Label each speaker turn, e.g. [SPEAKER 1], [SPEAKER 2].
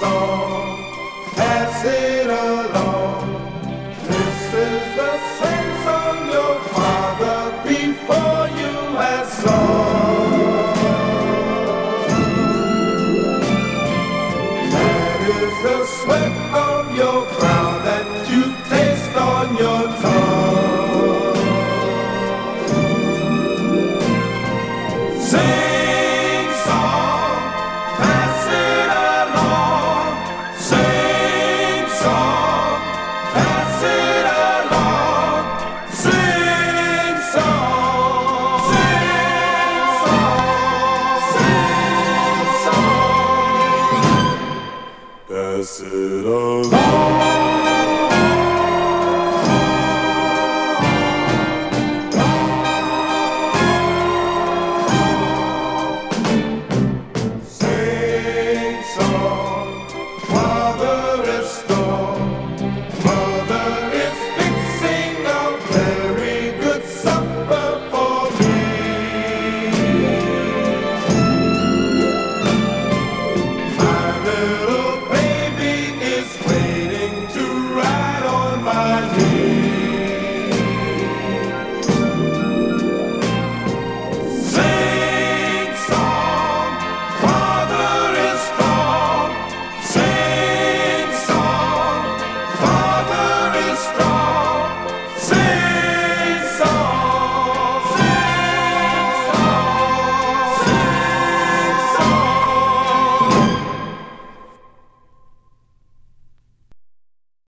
[SPEAKER 1] song. the sweat of your Pass it along.